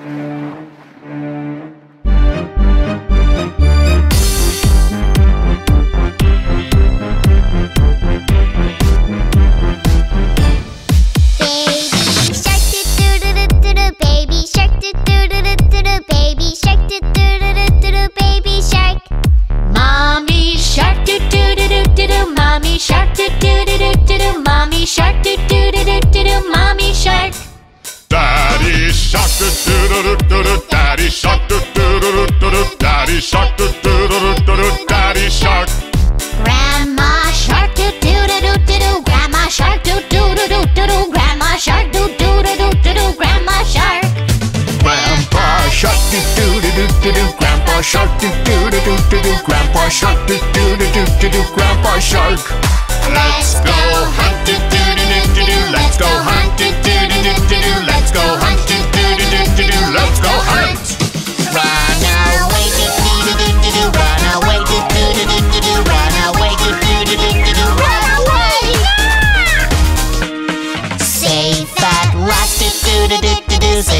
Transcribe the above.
Mm-hmm. Daddy shark. Daddy shark. Daddy shark. Grandma shark. Grandma shark. Grandma shark. Grandma shark. Grandpa shark. Grandpa shark. Grandpa shark. Grandpa shark.